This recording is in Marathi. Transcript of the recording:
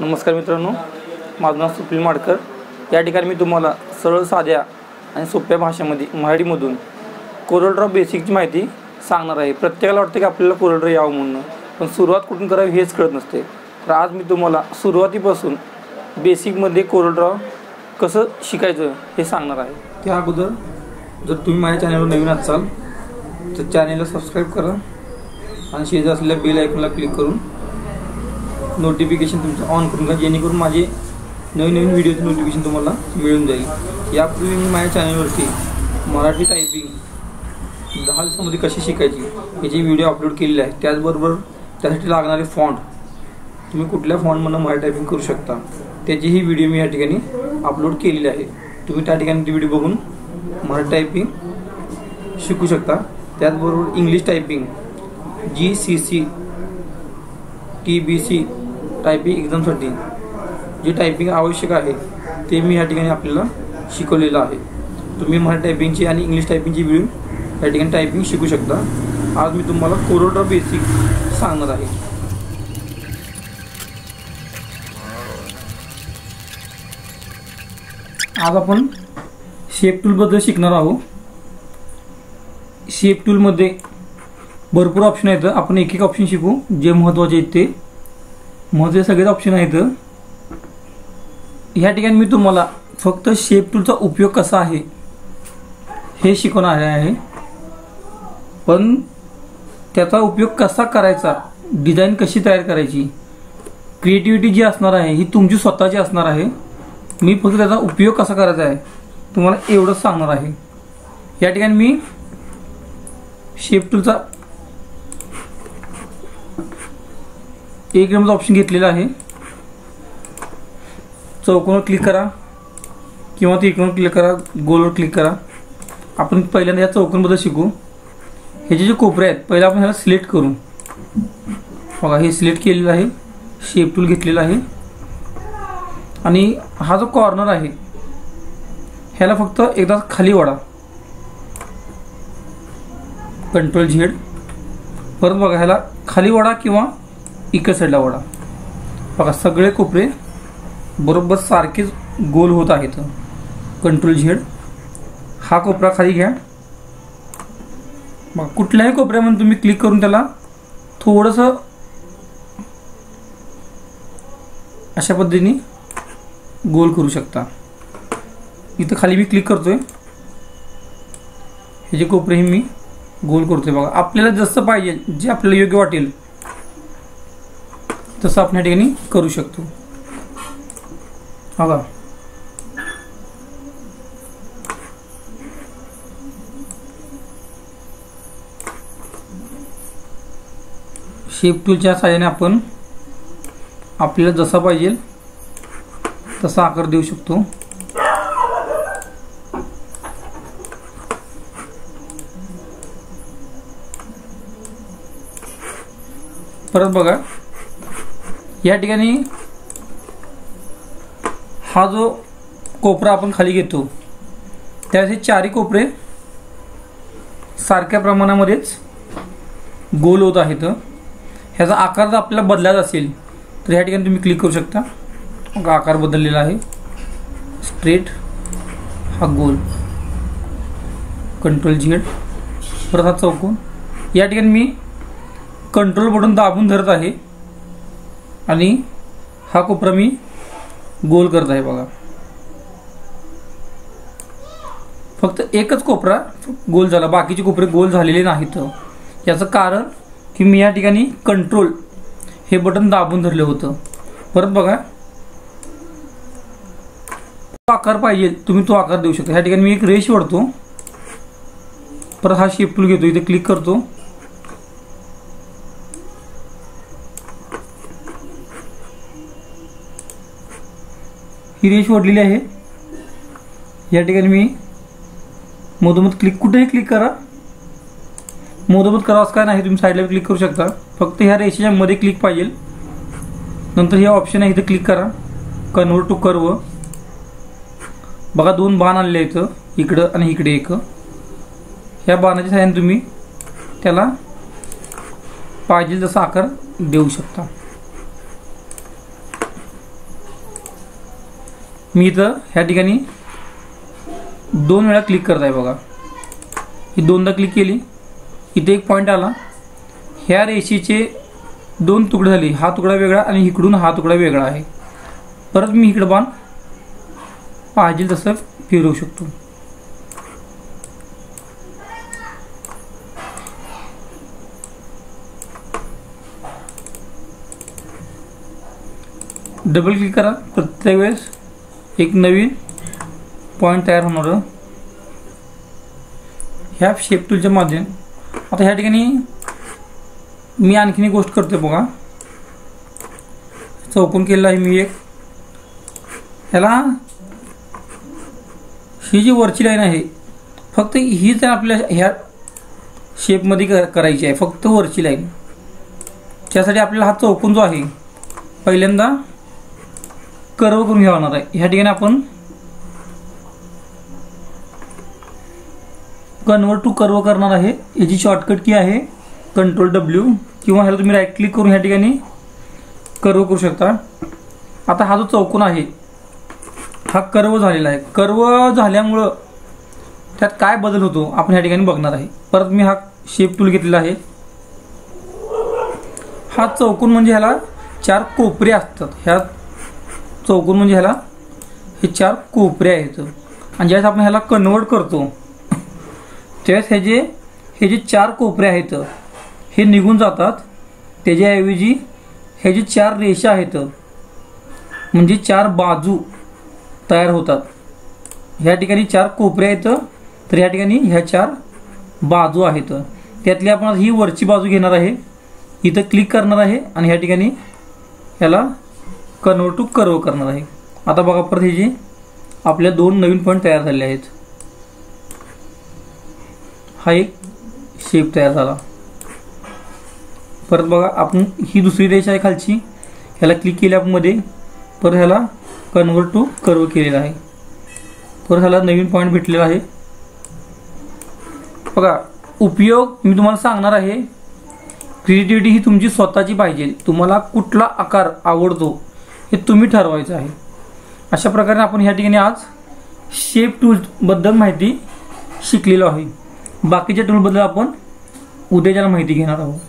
नमस्कार मित्रांनो माझं नाव सुप्रीम माडकर. या ठिकाणी मी तुम्हाला सरळ साध्या आणि सोप्या भाषेमध्ये मराठीमधून कोरलड्रॉ बेसिकची माहिती सांगणार आहे. प्रत्येकाला वाटतं की आपल्याला कोरलड्रॉ यावं म्हणून पण सुरुवात कुठून करावी हेच कळत नसते. तर आज मी तुम्हाला सुरुवातीपासून बेसिकमध्ये कोरलड्रॉ कसं शिकायचं हे सांगणार आहे. त्या अगोदर जर तुम्ही माझ्या चॅनलवर नवीन असाल तर चॅनेलला सबस्क्राईब करा आणि शेजार असलेल्या बेल आयकॉनला क्लिक करून नोटिफिकेशन तुमचं ऑन करून घ्या जेणेकरून माझे नवीन नवीन व्हिडिओचं नोटिफिकेशन तुम्हाला मिळून जाईल. यापूर्वी मी माझ्या चॅनलवरती मराठी टायपिंग दहा दिवसामध्ये कशी शिकायची याची व्हिडिओ अपलोड केलेले आहे त्याचबरोबर त्यासाठी लागणारे फॉन्ट तुम्ही कुठल्या फॉन्टमधून मराठी टायपिंग करू शकता त्याचीही व्हिडिओ मी या ठिकाणी अपलोड केलेली आहे. तुम्ही त्या ठिकाणी ती व्हिडिओ बघून मराठी टायपिंग शिकू शकता. त्याचबरोबर English typing G C C T B C typing एक्झामसाठी जे टायपिंग आवश्यक आहे ते मी या ठिकाणी आपल्याला शिकवलेलं आहे. तुम्ही मराठी टायपिंगची आणि इंग्लिश टायपिंगची व्हिडिओ या ठिकाणी टायपिंग शिकू शकता. आज मी तुम्हाला कोरोडा बेसिक सांगणार आहे. आज आपण शेप टूलबद्दल शिकणार आहोत. शेप टूलमध्ये भरपूर ऑप्शन आहेत. आपण एक एक ऑप्शन शिकू. जे महत्त्वाचे आहेत ते महत्त्वाचे सगळेच ऑप्शन आहेत. ह्या ठिकाणी मी तुम्हाला फक्त शेप टूलचा उपयोग कसा आहे हे शिकवणार आहे. पण त्याचा उपयोग कसा करायचा डिझाईन कशी तयार करायची क्रिएटिव्हिटी जी असणार आहे ही तुमची स्वतःची असणार आहे. मी फक्त त्याचा उपयोग कसा करायचा आहे तुम्हाला एवढंच सांगणार आहे. या ठिकाणी मी शेप टूलचा एक नंबरचा ऑप्शन घेतलेला आहे. चौकोनवर क्लिक करा किंवा त्रिकोणावर क्लिक करा गोलवर क्लिक करा. आपण पहिल्यांदा या चौकोनबद्दल शिकू. ह्याचे जे कोपरे आहेत पहिला आपण ह्याला सिलेक्ट करू. बघा हे सिलेक्ट केलेलं आहे. शेप टूल घेतलेला आहे. आणि हा जो कॉर्नर आहे ह्याला फक्त एकदा खाली वाढा कंट्रोल झेड परत बघा ह्याला खाली वाढा किंवा इकडे साईडला वळा. बघा सगळे कोपरे बरोबर सारखेच गोल होत आहेत. कंट्रोल झेड हा कोपरा खाली घ्या. मग कुठल्याही कोपऱ्यामध्ये तुम्ही क्लिक करून त्याला थोडंसं अशा पद्धतीने गोल करू शकता. इथं खाली मी क्लिक करतोय. हे जे कोपरे हे मी गोल करतोय. बघा आपल्याला जसं पाहिजे जे आपल्याला योग्य वाटेल तसं आपण या ठिकाणी करू शकतो. बघा. शेप टूलच्या साह्याने आपण आपल्याला जसा पाहिजे तसा आकार देऊ शकतो. परत बघा. या ठिकाणी हा जो कोपरा आपण खाली घेतो त्याचे चारही कोपरे सारख्या प्रमाणामध्येच गोल होत आहेत. ह्याचा आकार जर आपल्याला बदलायचा असेल तर ह्या ठिकाणी तुम्ही क्लिक करू शकता. मग आकार बदललेला आहे. स्ट्रेट हा गोल. कंट्रोल झेड परत हा चौकोन. या ठिकाणी मी कंट्रोल बटन दाबून धरत आहे. आणि हा कोपरा मी गोल करत आहे बघा. फक्त एकच कोपरा गोल झाला. बाकीचे कोपरे गोल झालेले नाहीत. याचं कारण की मी या ठिकाणी कंट्रोल हे बटन दाबून धरलं होतं. परत बघा. आकार पाहिजे. तुम्ही तो आकार देऊ शकता. ह्या ठिकाणी मी एक रेश वळतो. परत हा शेप टूल घेतो. इथे क्लिक करतो. ही रेश ओढलेली आहे. या ठिकाणी मी मधोमध क्लिक कुठेही क्लिक करा. मधोमध करा असं काय नाही तुम्ही साईडला क्लिक करू शकता. फक्त ह्या रेषेच्या मध्ये क्लिक पाहिजे. नंतर हे ऑप्शन आहे इथं क्लिक करा. कन्वर्ट टू कर्व बघा दोन बाण आलेले आहेत इकडं आणि इकडे एक. ह्या बाणाच्या साह्याने तुम्ही त्याला पाहिजे जसा आकार देऊ शकता. मी इथं ह्या ठिकाणी दोन वेळा क्लिक करत आहे बघा. ही दोनदा क्लिक केली. इथे एक पॉईंट आला. ह्या रेषेचे दोन तुकडे झाले. हा तुकडा वेगळा आणि इकडून हा तुकडा वेगळा आहे. परत मी इकडं बाण पाहिजे तसं फिरवू शकतो. डबल क्लिक करा. प्रत्येक वेळेस एक नवीन पॉईंट तयार होणार ह्या शेप टूलच्या माध्यम आता ह्या ठिकाणी मी आणखीन एक गोष्ट करतोय बघा. चौकून केलेला आहे मी एक. ह्याला ही जी वरची लाईन आहे फक्त हीच आपल्या ह्या शेपमध्ये कर करायची आहे फक्त वरची लाईन त्यासाठी आपल्याला हा चौकून जो आहे पहिल्यांदा कर्व करून घ्यावा लागणार. आहे ह्या ठिकाणी आपण कन्वर्ट टू कर्व करणार आहे. याची शॉर्टकट की आहे कंट्रोल डब्ल्यू किंवा ह्याला तुम्ही राईट क्लिक करून ह्या ठिकाणी कर्व करू शकता. आता हा जो चौकोन आहे हा कर्व झालेला आहे. कर्व झाल्यामुळं त्यात काय बदल होतो आपण ह्या ठिकाणी बघणार आहे. परत मी हा शेप टूल घेतलेला आहे. हा चौकोन म्हणजे ह्याला चार कोपरे असतात. ह्या चौकोन म्हणजे ह्याला हे चार कोपऱ्या आहेत. आणि ज्यावेळेस आपण ह्याला कन्वर्ट करतो त्यावेळेस ह्याचे हे जे चार कोपऱ्या आहेत हे निघून जातात. त्याच्याऐवजी हे जे चार रेषा आहेत म्हणजे चार बाजू तयार होतात. ह्या ठिकाणी चार कोपऱ्या आहेत तर ह्या ठिकाणी ह्या चार बाजू आहेत. त्यातली आपण ही वरची बाजू घेणार आहे. इथं क्लिक करणार आहे आणि ह्या ठिकाणी ह्याला कन्वर्ट टू कर्व करणार आहे. आता बघा परत हे आपल्या दोन नवीन पॉईंट तयार झाले आहेत. हा एक शेप तयार झाला. परत बघा आपण ही दुसरी रेषा आहे खालची. ह्याला क्लिक केल्या आपण मध्ये. परत ह्याला कन्वर्ट टू कर्व केलेला आहे. परत ह्याला नवीन पॉईंट भेटलेला आहे. बघा उपयोग मी तुम्हाला सांगणार आहे. क्रिएटिव्हिटी ही तुमची स्वतःची पाहिजे. तुम्हाला कुठला आकार आवडतो? हे तुम्ही ठरवायचं आहे. अशा प्रकारे आपण ह्या ठिकाणी आज शेप टूल्सबद्दल माहिती शिकलेलो आहे. बाकीच्या टूलबद्दल आपण उद्याच्याला माहिती घेणार आहोत.